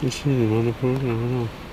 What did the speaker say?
你是里边的分数是？